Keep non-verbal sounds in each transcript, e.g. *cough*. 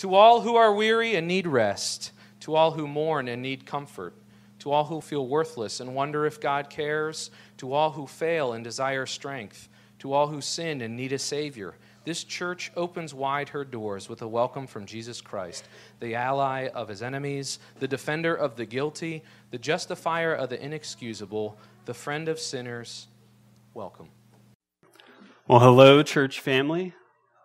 To all who are weary and need rest, to all who mourn and need comfort, to all who feel worthless and wonder if God cares, to all who fail and desire strength, to all who sin and need a Savior, this church opens wide her doors with a welcome from Jesus Christ, the ally of his enemies, the defender of the guilty, the justifier of the inexcusable, the friend of sinners. Welcome. Well, hello, church family.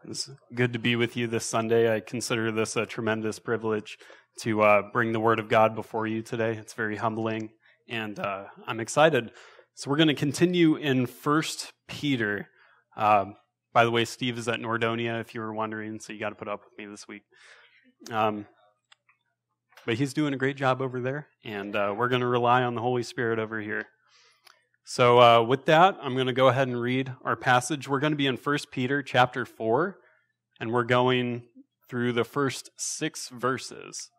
It's good to be with you this Sunday. I consider this a tremendous privilege to uh, bring the Word of God before you today. It's very humbling, and uh, I'm excited. So we're going to continue in First Peter. Um, by the way, Steve is at Nordonia, if you were wondering, so you got to put up with me this week. Um, but he's doing a great job over there, and uh, we're going to rely on the Holy Spirit over here. So, uh, with that, I'm going to go ahead and read our passage. We're going to be in 1 Peter chapter 4, and we're going through the first six verses.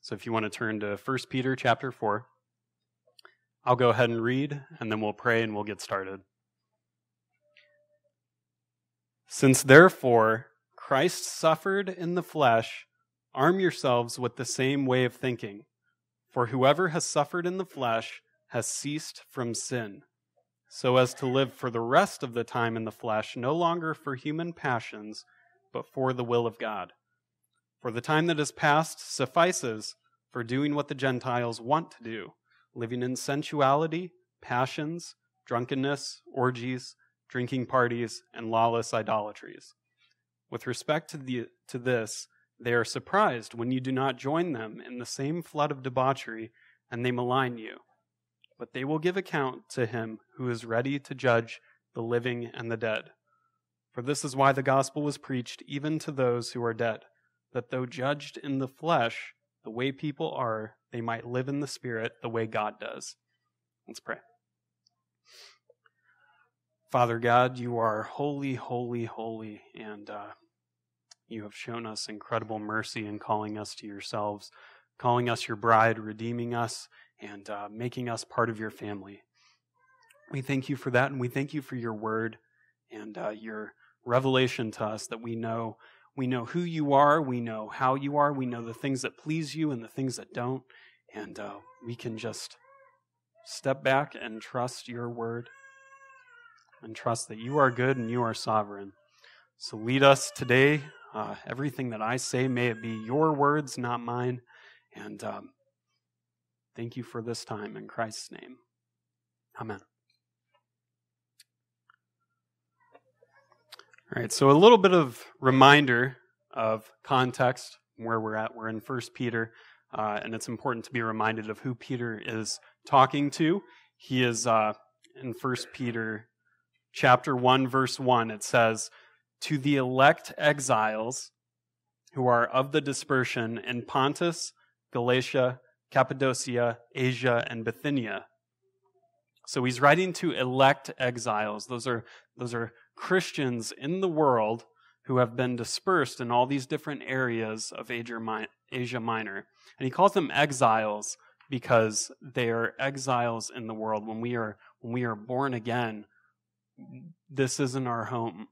So, if you want to turn to 1 Peter chapter 4, I'll go ahead and read, and then we'll pray and we'll get started. Since therefore Christ suffered in the flesh, arm yourselves with the same way of thinking. For whoever has suffered in the flesh has ceased from sin, so as to live for the rest of the time in the flesh, no longer for human passions, but for the will of God. For the time that is past suffices for doing what the Gentiles want to do, living in sensuality, passions, drunkenness, orgies drinking parties, and lawless idolatries. With respect to, the, to this, they are surprised when you do not join them in the same flood of debauchery, and they malign you. But they will give account to him who is ready to judge the living and the dead. For this is why the gospel was preached even to those who are dead, that though judged in the flesh, the way people are, they might live in the spirit the way God does. Let's pray. Father God, you are holy, holy, holy, and uh, you have shown us incredible mercy in calling us to yourselves, calling us your bride, redeeming us, and uh, making us part of your family. We thank you for that, and we thank you for your word and uh, your revelation to us that we know we know who you are, we know how you are, we know the things that please you and the things that don't, and uh, we can just step back and trust your word and trust that you are good and you are sovereign. So lead us today. Uh, everything that I say, may it be your words, not mine. And um, thank you for this time in Christ's name. Amen. All right, so a little bit of reminder of context where we're at. We're in First Peter, uh, and it's important to be reminded of who Peter is talking to. He is uh, in First Peter chapter 1, verse 1, it says, To the elect exiles who are of the dispersion in Pontus, Galatia, Cappadocia, Asia, and Bithynia. So he's writing to elect exiles. Those are, those are Christians in the world who have been dispersed in all these different areas of Asia Minor. And he calls them exiles because they are exiles in the world. When we are, when we are born again, this isn't our home.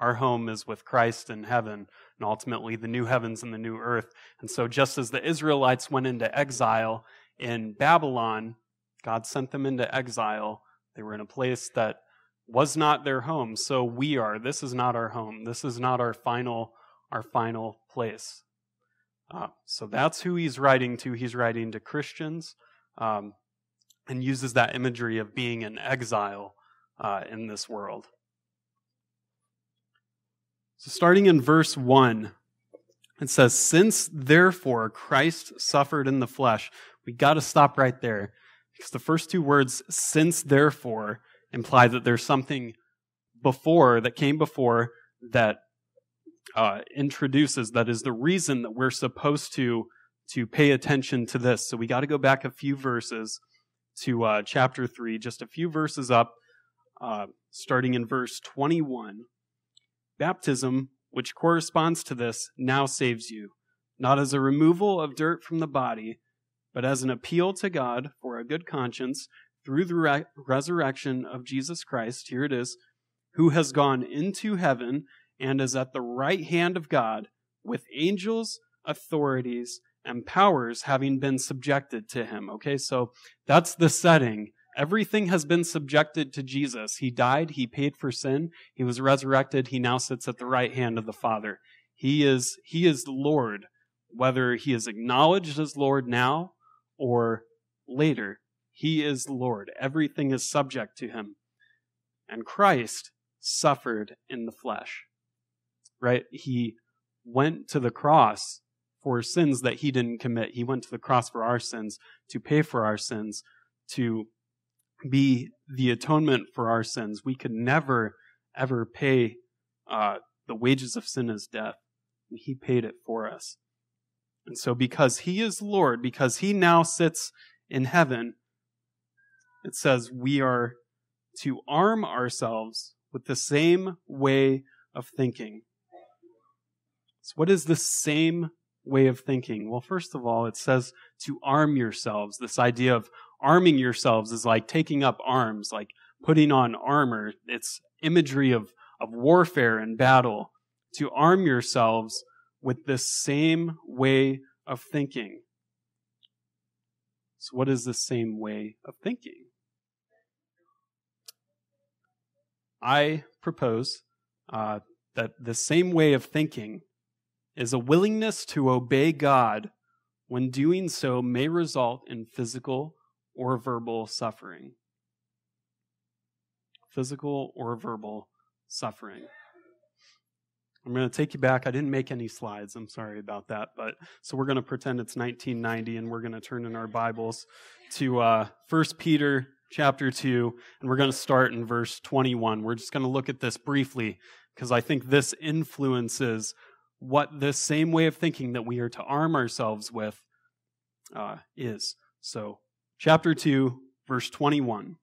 Our home is with Christ in heaven, and ultimately the new heavens and the new earth. And so, just as the Israelites went into exile in Babylon, God sent them into exile. They were in a place that was not their home. So we are. This is not our home. This is not our final, our final place. Uh, so that's who he's writing to. He's writing to Christians, um, and uses that imagery of being in exile uh, in this world. So, starting in verse 1, it says, Since therefore Christ suffered in the flesh, we got to stop right there. Because the first two words, since therefore, imply that there's something before that came before that uh, introduces that is the reason that we're supposed to to pay attention to this. So we got to go back a few verses to uh, chapter three, just a few verses up, uh, starting in verse 21. Baptism, which corresponds to this, now saves you, not as a removal of dirt from the body, but as an appeal to God for a good conscience through the re- resurrection of Jesus Christ. Here it is, who has gone into heaven and is at the right hand of God, with angels, authorities, and powers having been subjected to him. Okay, so that's the setting. Everything has been subjected to Jesus. He died, he paid for sin, he was resurrected, he now sits at the right hand of the Father. He is he is Lord, whether he is acknowledged as Lord now or later. He is Lord. Everything is subject to him. And Christ suffered in the flesh. Right? He went to the cross for sins that he didn't commit. He went to the cross for our sins, to pay for our sins, to be the atonement for our sins. We could never, ever pay uh, the wages of sin is death. And he paid it for us. And so, because he is Lord, because he now sits in heaven, it says we are to arm ourselves with the same way of thinking. So, what is the same way of thinking? Well, first of all, it says to arm yourselves. This idea of arming yourselves is like taking up arms, like putting on armor. It's imagery of, of warfare and battle. To arm yourselves with this same way of thinking. So, what is the same way of thinking? I propose uh, that the same way of thinking is a willingness to obey God when doing so may result in physical or verbal suffering. Physical or verbal suffering. I'm going to take you back. I didn't make any slides. I'm sorry about that. But so we're going to pretend it's 1990 and we're going to turn in our Bibles to uh, 1 Peter chapter 2 and we're going to start in verse 21. We're just going to look at this briefly because I think this influences what this same way of thinking that we are to arm ourselves with uh, is. So, chapter 2, verse 21.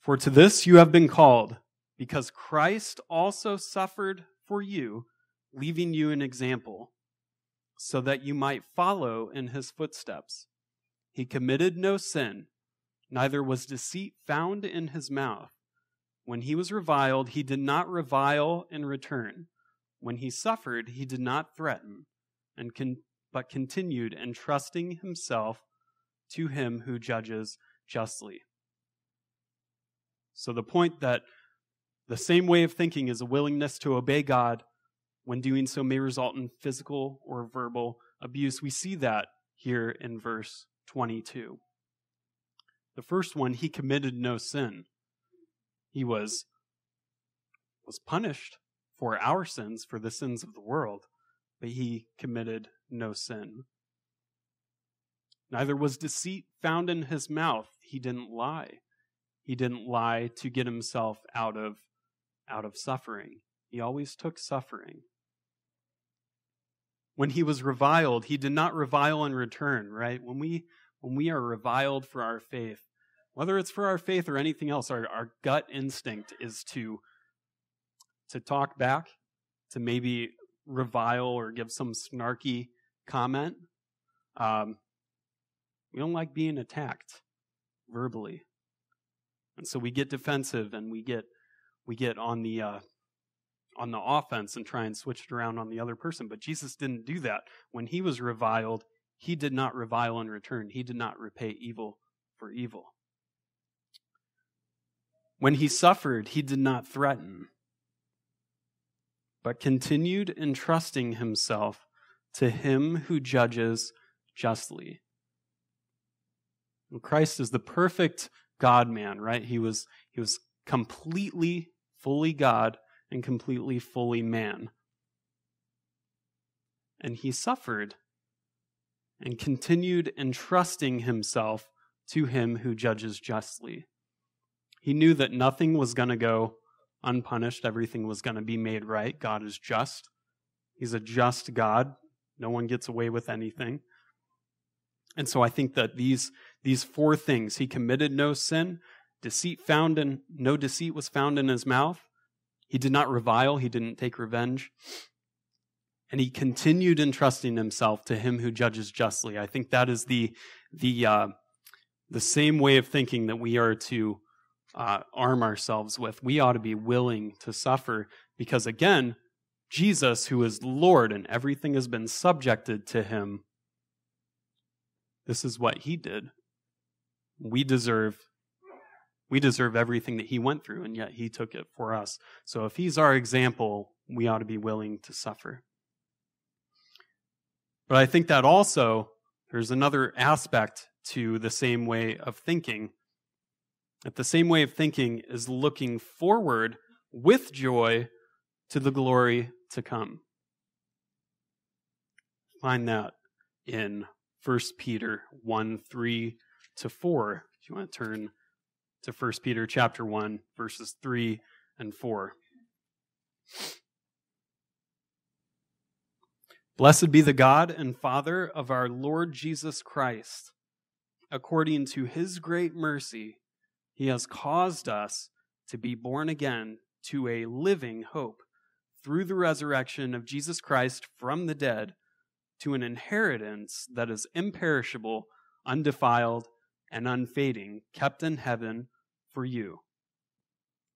For to this you have been called, because Christ also suffered for you, leaving you an example, so that you might follow in his footsteps. He committed no sin, neither was deceit found in his mouth. When he was reviled, he did not revile in return. When he suffered, he did not threaten, and con- but continued entrusting himself to him who judges justly. So the point that the same way of thinking is a willingness to obey God when doing so may result in physical or verbal abuse. We see that here in verse 22. The first one, he committed no sin he was was punished for our sins for the sins of the world but he committed no sin. Neither was deceit found in his mouth. He didn't lie. He didn't lie to get himself out of out of suffering. He always took suffering. When he was reviled he did not revile in return right? When we when we are reviled for our faith whether it's for our faith or anything else, our, our gut instinct is to to talk back, to maybe revile or give some snarky comment. Um, we don't like being attacked verbally, and so we get defensive and we get we get on the uh, on the offense and try and switch it around on the other person. But Jesus didn't do that. When he was reviled, he did not revile in return. He did not repay evil for evil. When he suffered, he did not threaten, but continued entrusting himself to him who judges justly. And Christ is the perfect God man, right? He was, he was completely, fully God and completely, fully man. And he suffered and continued entrusting himself to him who judges justly. He knew that nothing was going to go unpunished, everything was going to be made right. God is just. He's a just God. No one gets away with anything. And so I think that these, these four things he committed no sin, deceit found in no deceit was found in his mouth. He did not revile, he didn't take revenge. And he continued entrusting himself to him who judges justly. I think that is the the uh, the same way of thinking that we are to uh, arm ourselves with. We ought to be willing to suffer because, again, Jesus, who is Lord and everything has been subjected to him, this is what he did. We deserve we deserve everything that he went through and yet he took it for us. So if he's our example, we ought to be willing to suffer. But I think that also there's another aspect to the same way of thinking. That the same way of thinking is looking forward with joy to the glory to come. Find that in 1 Peter 1 3 to 4. If you want to turn to 1 Peter chapter 1, verses 3 and 4. Blessed be the God and Father of our Lord Jesus Christ. According to his great mercy, he has caused us to be born again to a living hope through the resurrection of Jesus Christ from the dead to an inheritance that is imperishable, undefiled, and unfading, kept in heaven for you.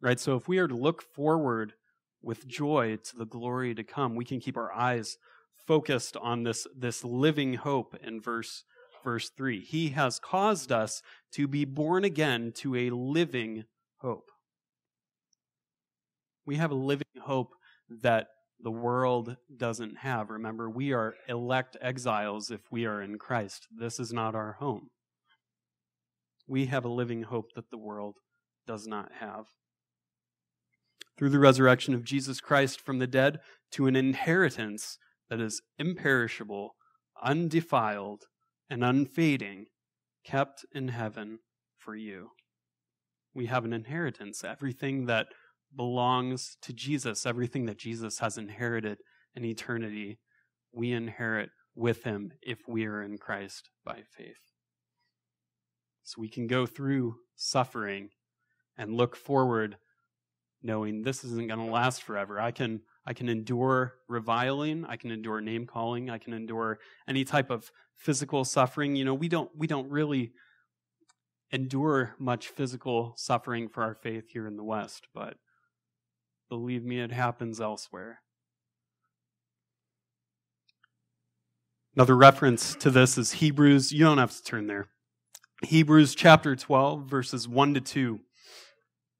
Right? So if we are to look forward with joy to the glory to come, we can keep our eyes focused on this, this living hope in verse, verse 3. He has caused us to be born again to a living hope. We have a living hope that the world doesn't have. Remember, we are elect exiles if we are in Christ. This is not our home. We have a living hope that the world does not have. Through the resurrection of Jesus Christ from the dead to an inheritance that is imperishable, undefiled, and unfading, kept in heaven for you. We have an inheritance, everything that belongs to Jesus, everything that Jesus has inherited in eternity, we inherit with him if we are in Christ by faith. So we can go through suffering and look forward knowing this isn't going to last forever. I can I can endure reviling, I can endure name calling, I can endure any type of physical suffering. You know, we don't we don't really endure much physical suffering for our faith here in the West, but believe me it happens elsewhere. Another reference to this is Hebrews, you don't have to turn there. Hebrews chapter 12 verses 1 to 2.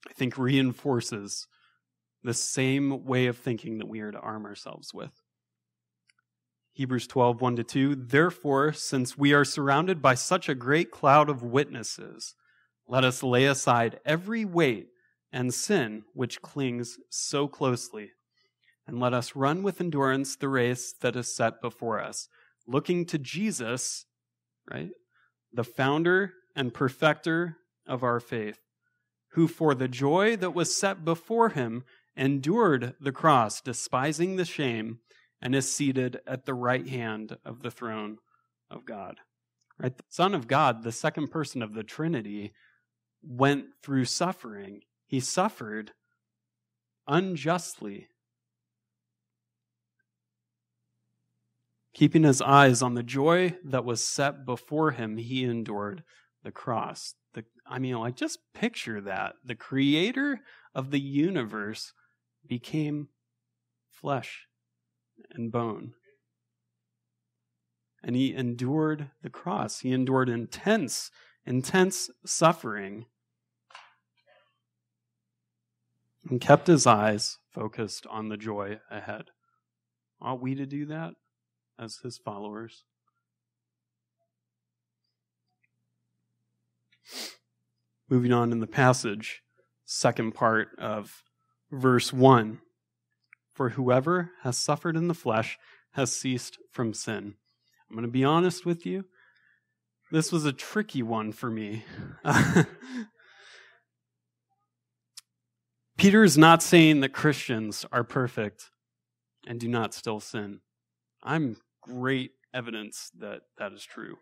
I think reinforces the same way of thinking that we are to arm ourselves with. Hebrews 12, 1 to 2. Therefore, since we are surrounded by such a great cloud of witnesses, let us lay aside every weight and sin which clings so closely, and let us run with endurance the race that is set before us, looking to Jesus, right? The founder and perfecter of our faith who for the joy that was set before him endured the cross, despising the shame, and is seated at the right hand of the throne of God. Right? The Son of God, the second person of the Trinity, went through suffering. He suffered unjustly. Keeping his eyes on the joy that was set before him, he endured the cross. The, I mean, like, just picture that. The creator of the universe became flesh and bone. And he endured the cross. He endured intense, intense suffering and kept his eyes focused on the joy ahead. Ought we to do that as his followers? Moving on in the passage, second part of verse 1 For whoever has suffered in the flesh has ceased from sin. I'm going to be honest with you. This was a tricky one for me. *laughs* Peter is not saying that Christians are perfect and do not still sin. I'm great evidence that that is true.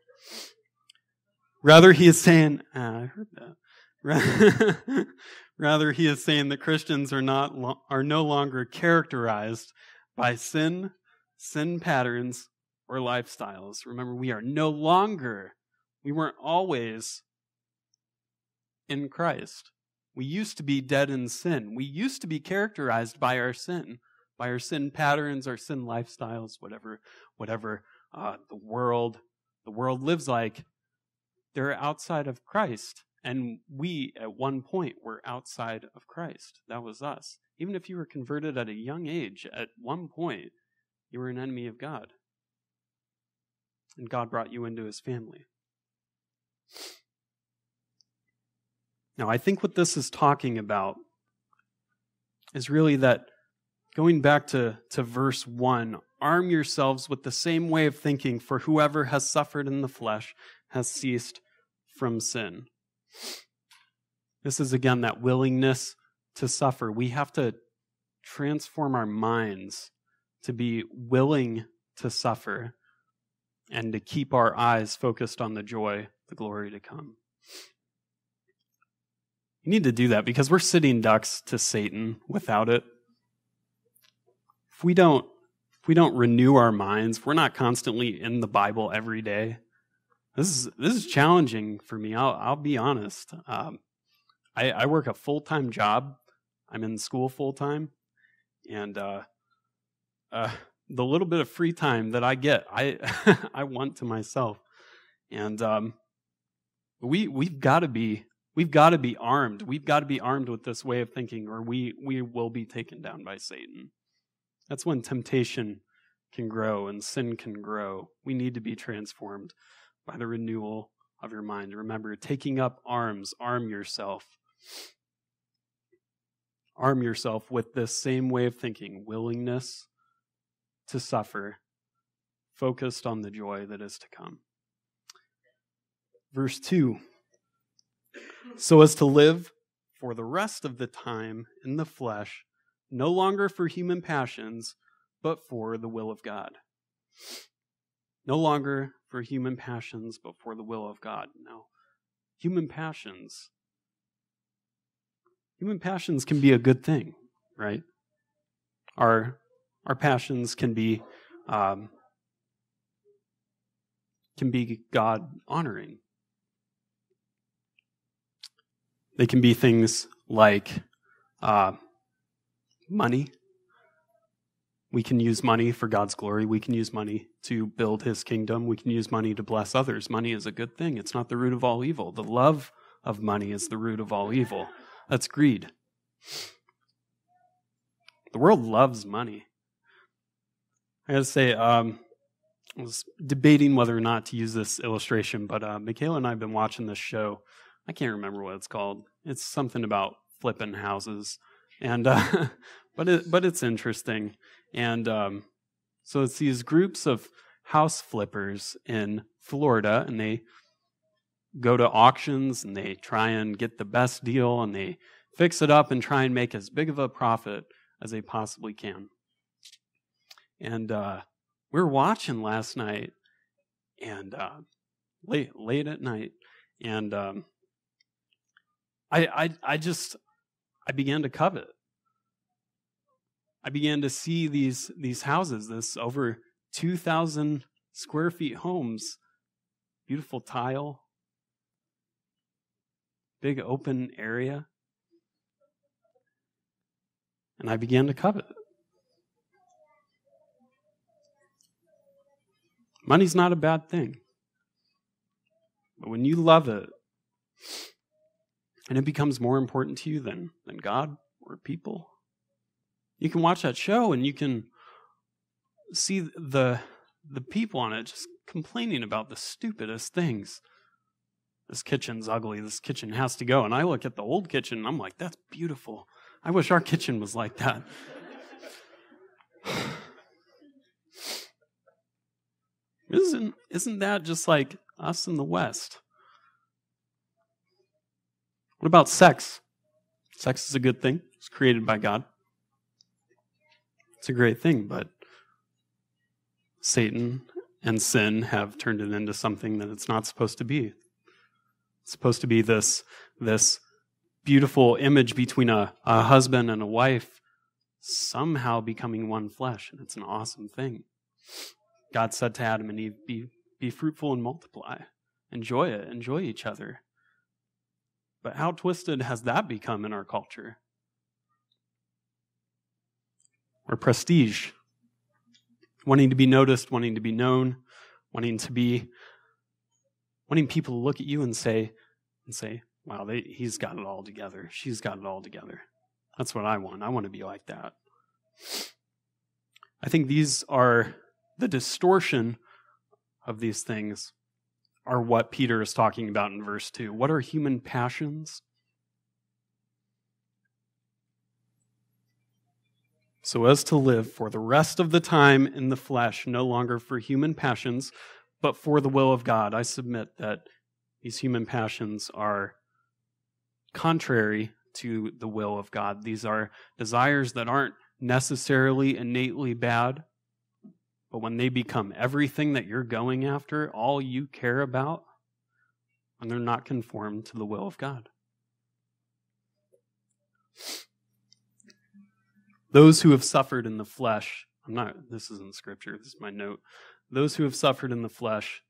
Rather, he is saying, ah, I heard that. *laughs* Rather, he is saying that Christians are not are no longer characterized by sin, sin patterns, or lifestyles. Remember, we are no longer, we weren't always in Christ. We used to be dead in sin. We used to be characterized by our sin, by our sin patterns, our sin lifestyles, whatever, whatever uh, the world, the world lives like. They're outside of Christ, and we at one point were outside of Christ. That was us. Even if you were converted at a young age, at one point you were an enemy of God, and God brought you into His family. Now, I think what this is talking about is really that going back to, to verse 1 arm yourselves with the same way of thinking, for whoever has suffered in the flesh has ceased from sin. This is again that willingness to suffer. We have to transform our minds to be willing to suffer and to keep our eyes focused on the joy, the glory to come. You need to do that because we're sitting ducks to Satan without it. If we don't if we don't renew our minds, we're not constantly in the Bible every day. This is this is challenging for me. I'll I'll be honest. Um, I, I work a full time job. I'm in school full time, and uh, uh, the little bit of free time that I get, I *laughs* I want to myself, and um, we we've got to be We've got to be armed. We've got to be armed with this way of thinking, or we, we will be taken down by Satan. That's when temptation can grow and sin can grow. We need to be transformed by the renewal of your mind. Remember, taking up arms, arm yourself. Arm yourself with this same way of thinking willingness to suffer, focused on the joy that is to come. Verse 2 so as to live for the rest of the time in the flesh, no longer for human passions, but for the will of God. No longer for human passions, but for the will of God. Now, human passions. Human passions can be a good thing, right? Our our passions can be um, can be God honoring. They can be things like uh, money. We can use money for God's glory. We can use money to build his kingdom. We can use money to bless others. Money is a good thing. It's not the root of all evil. The love of money is the root of all evil. That's greed. The world loves money. I gotta say, um, I was debating whether or not to use this illustration, but uh, Michaela and I have been watching this show I can't remember what it's called. It's something about flipping houses, and uh, *laughs* but it but it's interesting. And um, so it's these groups of house flippers in Florida, and they go to auctions and they try and get the best deal, and they fix it up and try and make as big of a profit as they possibly can. And uh, we were watching last night, and uh, late late at night, and um, I, I, I just, I began to covet. I began to see these, these houses, this over 2,000 square feet homes, beautiful tile, big open area. And I began to covet. Money's not a bad thing. But when you love it, and it becomes more important to you than, than God or people. You can watch that show and you can see the the people on it just complaining about the stupidest things. This kitchen's ugly. This kitchen has to go. And I look at the old kitchen and I'm like, that's beautiful. I wish our kitchen was like that. *sighs* isn't isn't that just like us in the West? What about sex? Sex is a good thing. It's created by God. It's a great thing, but Satan and sin have turned it into something that it's not supposed to be. It's supposed to be this, this beautiful image between a, a husband and a wife somehow becoming one flesh, and it's an awesome thing. God said to Adam and Eve, Be, be fruitful and multiply. Enjoy it, enjoy each other. But how twisted has that become in our culture? or prestige. Wanting to be noticed, wanting to be known, wanting to be wanting people to look at you and say and say, "Wow, they, he's got it all together. She's got it all together." That's what I want. I want to be like that. I think these are the distortion of these things are what Peter is talking about in verse 2. What are human passions? So as to live for the rest of the time in the flesh, no longer for human passions, but for the will of God. I submit that these human passions are contrary to the will of God. These are desires that aren't necessarily innately bad, but when they become everything that you're going after, all you care about, and they're not conformed to the will of God. Those who have suffered in the flesh, I'm not, this isn't scripture, this is my note. Those who have suffered in the flesh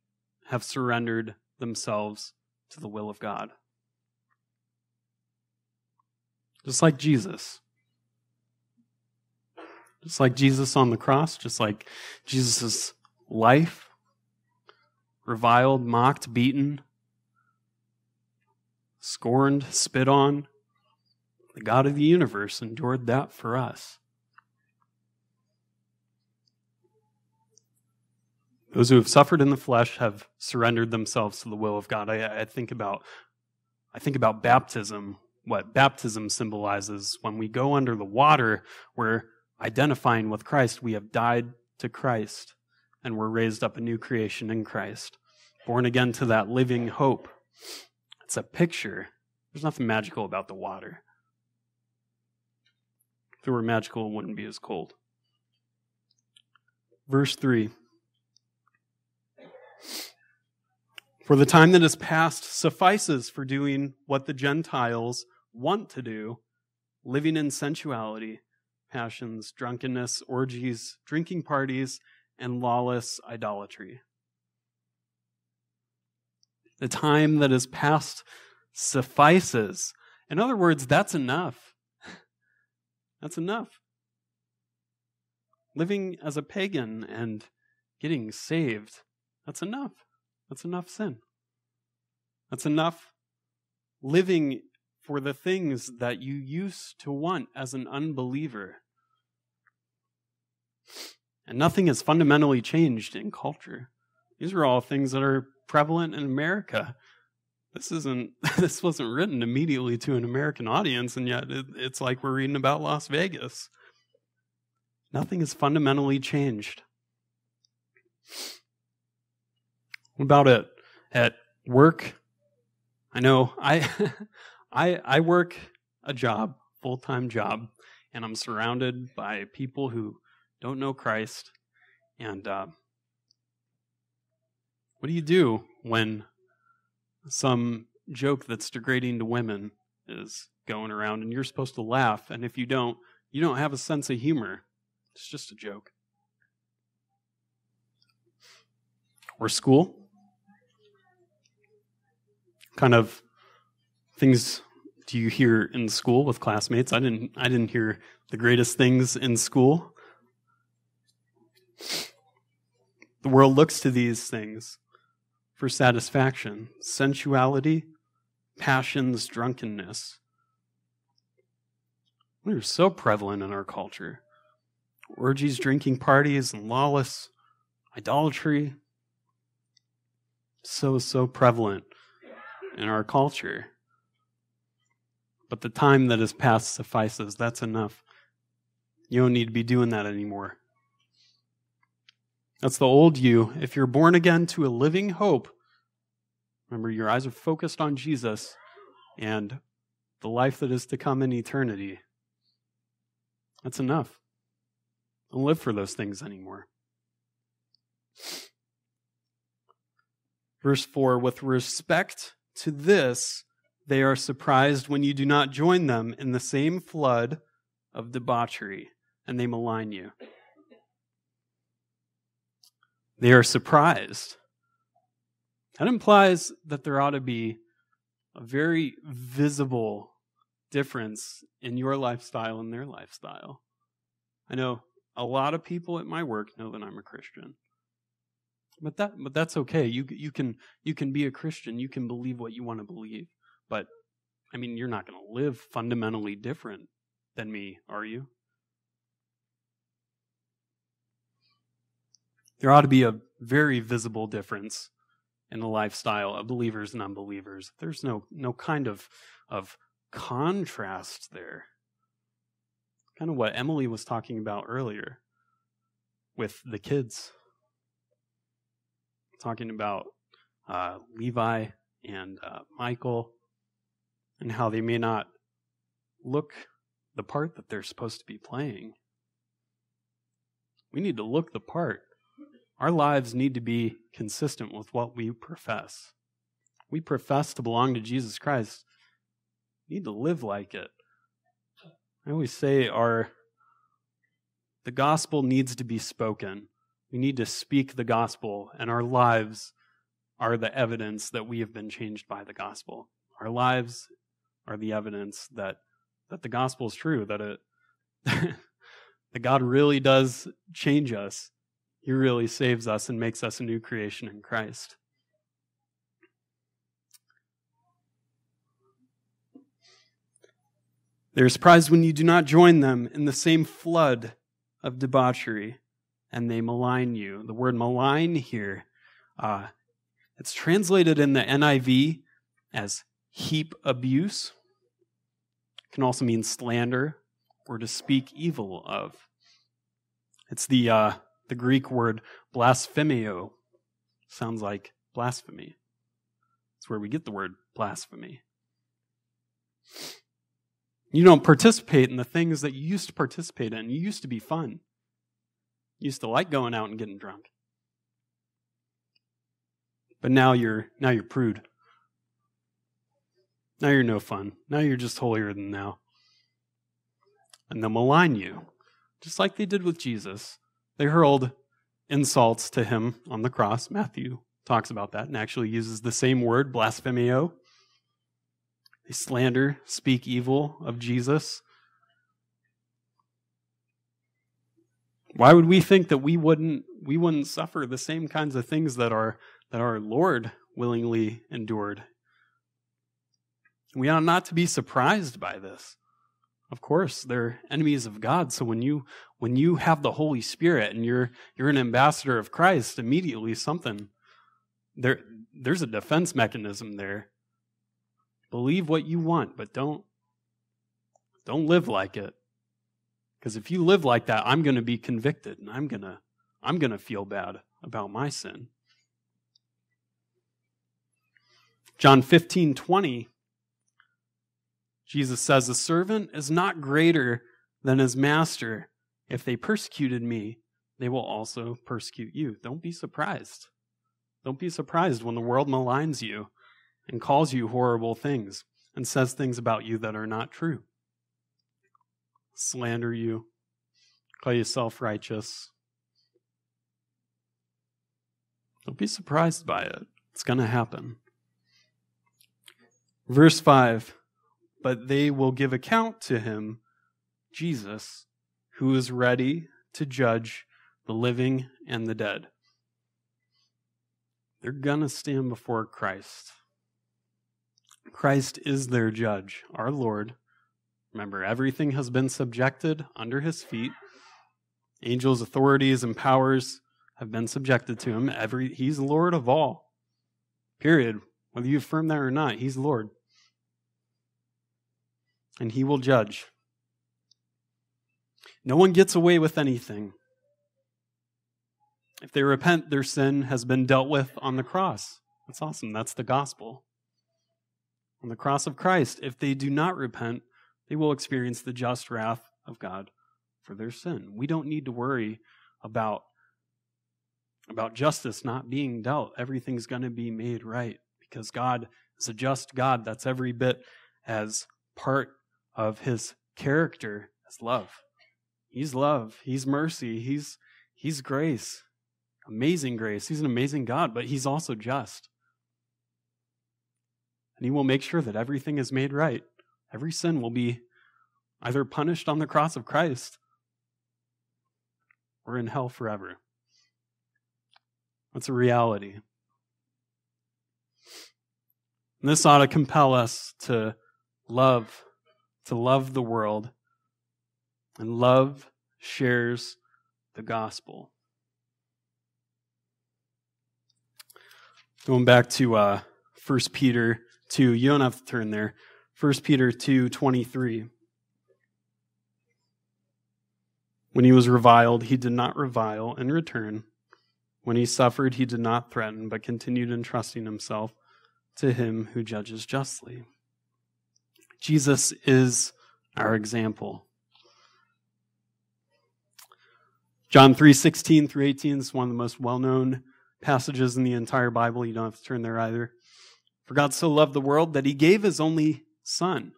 have surrendered themselves to the will of God. Just like Jesus. Just like Jesus on the cross, just like Jesus' life, reviled, mocked, beaten, scorned, spit on. The God of the universe endured that for us. Those who have suffered in the flesh have surrendered themselves to the will of God. I, I think about I think about baptism, what baptism symbolizes. When we go under the water, we're identifying with Christ. We have died to Christ and we're raised up a new creation in Christ, born again to that living hope. It's a picture. There's nothing magical about the water. If it were magical, it wouldn't be as cold. Verse 3 For the time that is past suffices for doing what the Gentiles want to do, living in sensuality passions, drunkenness, orgies, drinking parties, and lawless idolatry. The time that is past suffices. In other words, that's enough. *laughs* That's enough. Living as a pagan and getting saved, that's enough. That's enough sin. That's enough living for the things that you used to want as an unbeliever. And nothing has fundamentally changed in culture. These are all things that are prevalent in America. This isn't *laughs* this wasn't written immediately to an American audience, and yet it, it's like we're reading about Las Vegas. Nothing has fundamentally changed. What about it at work? I know I *laughs* I I work a job, full-time job, and I'm surrounded by people who don't know Christ. And uh, what do you do when some joke that's degrading to women is going around and you're supposed to laugh? And if you don't, you don't have a sense of humor. It's just a joke. Or school. Kind of things do you hear in school with classmates? I didn't I didn't hear the greatest things in school. The world looks to these things for satisfaction sensuality, passions, drunkenness. They're so prevalent in our culture. Orgies, drinking parties, and lawless idolatry. So, so prevalent in our culture. But the time that has passed suffices. That's enough. You don't need to be doing that anymore. That's the old you. If you're born again to a living hope, remember your eyes are focused on Jesus and the life that is to come in eternity. That's enough. Don't live for those things anymore. Verse 4 With respect to this, they are surprised when you do not join them in the same flood of debauchery, and they malign you. They are surprised. That implies that there ought to be a very visible difference in your lifestyle and their lifestyle. I know a lot of people at my work know that I'm a Christian. But that but that's okay. You you can you can be a Christian. You can believe what you want to believe. But I mean, you're not going to live fundamentally different than me, are you? There ought to be a very visible difference in the lifestyle of believers and unbelievers. There's no no kind of of contrast there. Kind of what Emily was talking about earlier with the kids. Talking about uh, Levi and uh, Michael and how they may not look the part that they're supposed to be playing. We need to look the part. Our lives need to be consistent with what we profess. We profess to belong to Jesus Christ. We need to live like it. I always say our the gospel needs to be spoken. We need to speak the gospel, and our lives are the evidence that we have been changed by the gospel. Our lives are the evidence that that the gospel is true, that it *laughs* that God really does change us. He really saves us and makes us a new creation in Christ. They are surprised when you do not join them in the same flood of debauchery, and they malign you. The word malign here, uh, it's translated in the NIV as heap abuse. It can also mean slander or to speak evil of. It's the uh, the Greek word blasphemeo. Sounds like blasphemy. It's where we get the word blasphemy. You don't participate in the things that you used to participate in. You used to be fun. You used to like going out and getting drunk. But now you're now you're prude. Now you're no fun. Now you're just holier than thou. And they'll malign you, just like they did with Jesus. They hurled insults to him on the cross. Matthew talks about that and actually uses the same word, blasphemeo. They slander, speak evil of Jesus. Why would we think that we wouldn't we wouldn't suffer the same kinds of things that our that our Lord willingly endured we ought not to be surprised by this. Of course, they're enemies of God. So when you when you have the Holy Spirit and you're you're an ambassador of Christ, immediately something there there's a defense mechanism there. Believe what you want, but don't don't live like it. Because if you live like that, I'm going to be convicted and I'm going to I'm going to feel bad about my sin. John 15, 20 Jesus says, A servant is not greater than his master. If they persecuted me, they will also persecute you. Don't be surprised. Don't be surprised when the world maligns you and calls you horrible things and says things about you that are not true. Slander you, call you self righteous. Don't be surprised by it. It's going to happen. Verse 5 but they will give account to him, Jesus, who is ready to judge the living and the dead. They're going to stand before Christ. Christ is their judge, our Lord. Remember, everything has been subjected under his feet. Angels, authorities, and powers have been subjected to him. Every, he's Lord of all. Period. Whether you affirm that or not, he's Lord and he will judge. No one gets away with anything. If they repent, their sin has been dealt with on the cross. That's awesome. That's the gospel. On the cross of Christ, if they do not repent, they will experience the just wrath of God for their sin. We don't need to worry about, about justice not being dealt. Everything's going to be made right because God is a just God. That's every bit as part of his character as love. He's love, he's mercy, he's he's grace. Amazing grace. He's an amazing God, but he's also just. And he will make sure that everything is made right. Every sin will be either punished on the cross of Christ or in hell forever. That's a reality. And this ought to compel us to love, to love the world. And love shares the gospel. Going back to uh, 1 Peter 2, you don't have to turn there. 1 Peter 2 23. When he was reviled, he did not revile in return. When he suffered, he did not threaten, but continued entrusting himself to him who judges justly. Jesus is our example. John 3 16 through 18 is one of the most well known passages in the entire Bible. You don't have to turn there either. For God so loved the world that he gave his only Son,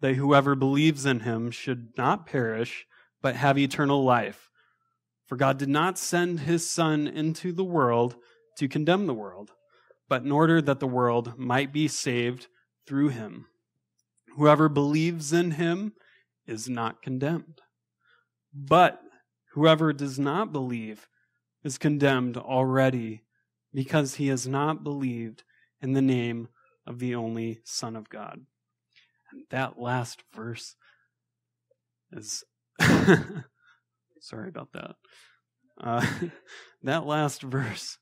that whoever believes in him should not perish, but have eternal life. For God did not send his Son into the world to condemn the world, but in order that the world might be saved through him. Whoever believes in him is not condemned. But whoever does not believe is condemned already because he has not believed in the name of the only Son of God. And that last verse is. *laughs* sorry about that. Uh, *laughs* that last verse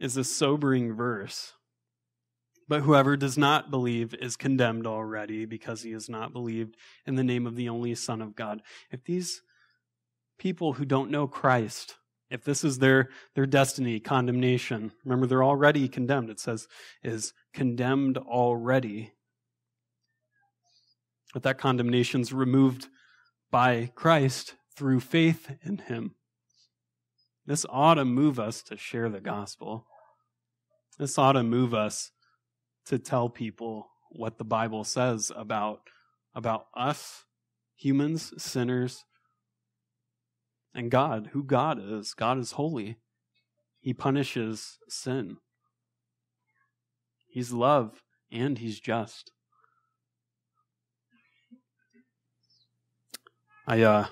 is a sobering verse. But whoever does not believe is condemned already because he has not believed in the name of the only Son of God. If these people who don't know Christ if this is their, their destiny, condemnation, remember they're already condemned. It says, is condemned already. But that condemnation is removed by Christ through faith in Him. This ought to move us to share the gospel. This ought to move us to tell people what the Bible says about, about us, humans, sinners, and God, who God is. God is holy. He punishes sin. He's love and he's just. I uh,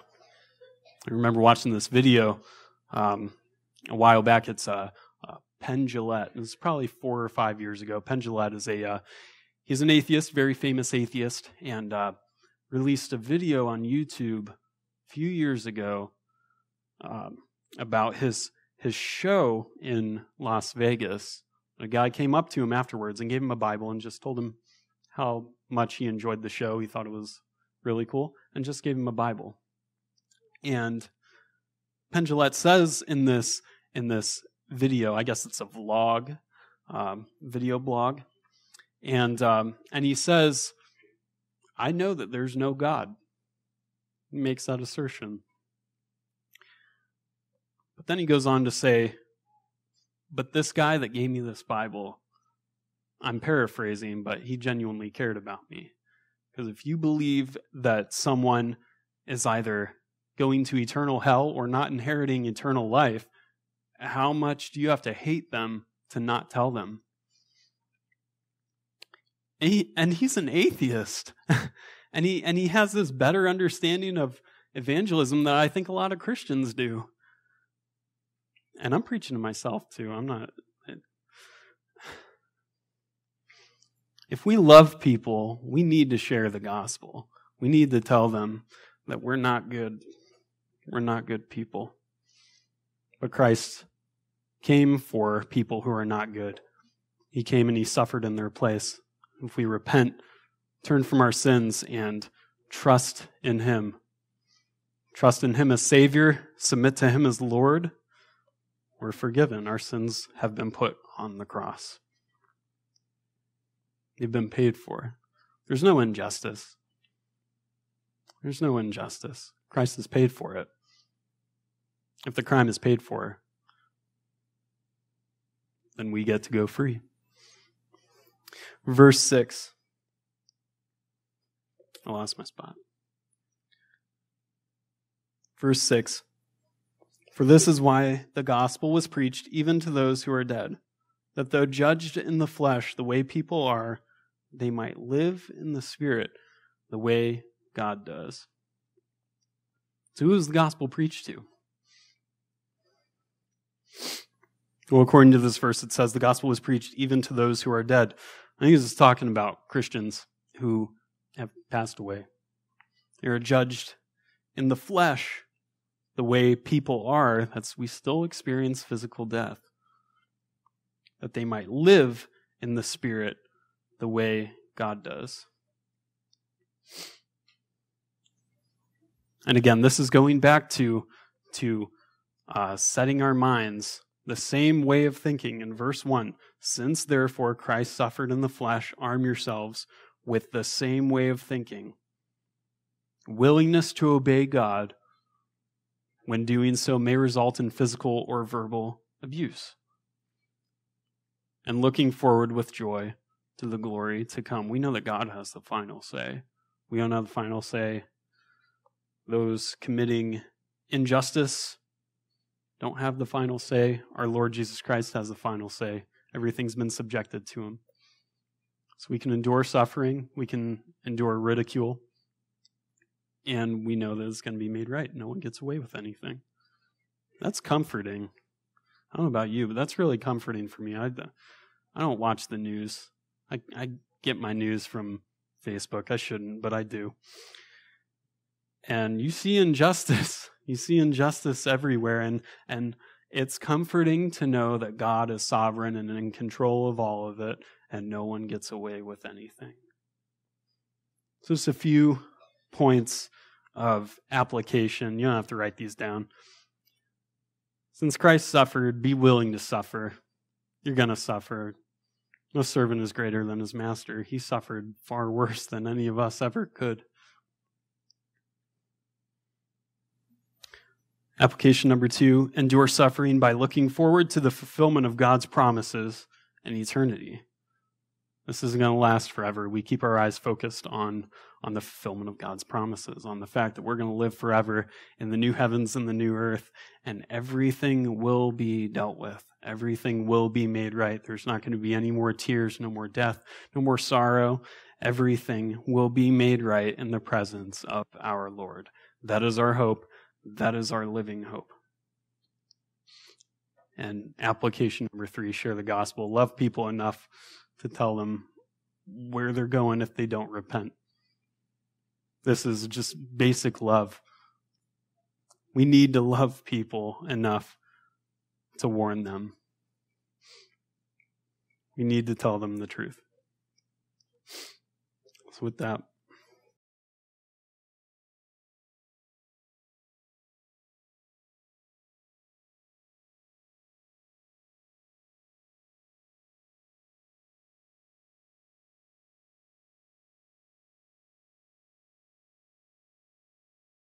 I remember watching this video um, a while back. It's a Penn Jillette. It was probably four or five years ago. Penn Jillette is a uh, he's an atheist, very famous atheist, and uh, released a video on YouTube a few years ago um, about his his show in Las Vegas. A guy came up to him afterwards and gave him a Bible and just told him how much he enjoyed the show. He thought it was really cool and just gave him a Bible. And Penn Jillette says in this in this video, I guess it's a vlog, um, video blog, and um, and he says, "I know that there's no God." He makes that assertion. But then he goes on to say, But this guy that gave me this Bible, I'm paraphrasing, but he genuinely cared about me. Because if you believe that someone is either going to eternal hell or not inheriting eternal life, how much do you have to hate them to not tell them? And, he, and he's an atheist. *laughs* and he and he has this better understanding of evangelism that I think a lot of Christians do and I'm preaching to myself too. I'm not. If we love people, we need to share the gospel. We need to tell them that we're not good. We're not good people. But Christ came for people who are not good. He came and he suffered in their place. If we repent, turn from our sins, and trust in him, trust in him as Savior, submit to him as Lord, we're forgiven. Our sins have been put on the cross. They've been paid for. There's no injustice. There's no injustice. Christ has paid for it. If the crime is paid for, then we get to go free. Verse 6. I lost my spot. Verse 6 for this is why the gospel was preached even to those who are dead, that though judged in the flesh the way people are, they might live in the spirit the way God does. So, who is the gospel preached to? Well, according to this verse, it says the gospel was preached even to those who are dead. I think this is talking about Christians who have passed away. They are judged in the flesh the way people are. That's we still experience physical death. That they might live in the spirit the way God does. And again, this is going back to to uh, setting our minds the same way of thinking in verse 1 Since therefore Christ suffered in the flesh, arm yourselves with the same way of thinking. Willingness to obey God when doing so may result in physical or verbal abuse. And looking forward with joy to the glory to come. We know that God has the final say. We don't have the final say. Those committing injustice don't have the final say. Our Lord Jesus Christ has the final say. Everything's been subjected to him. So we can endure suffering, we can endure ridicule, and we know that it's going to be made right. No one gets away with anything. That's comforting. I don't know about you, but that's really comforting for me. I, I don't watch the news. I, I get my news from Facebook. I shouldn't, but I do. And you see injustice. *laughs* You see injustice everywhere, and, and it's comforting to know that God is sovereign and in control of all of it, and no one gets away with anything. So, just a few points of application. You don't have to write these down. Since Christ suffered, be willing to suffer. You're going to suffer. No servant is greater than his master. He suffered far worse than any of us ever could. Application number two endure suffering by looking forward to the fulfillment of God's promises and eternity. This isn't going to last forever. We keep our eyes focused on, on the fulfillment of God's promises, on the fact that we're going to live forever in the new heavens and the new earth, and everything will be dealt with. Everything will be made right. There's not going to be any more tears, no more death, no more sorrow. Everything will be made right in the presence of our Lord. That is our hope. That is our living hope. And application number three share the gospel. Love people enough to tell them where they're going if they don't repent. This is just basic love. We need to love people enough to warn them. We need to tell them the truth. So, with that,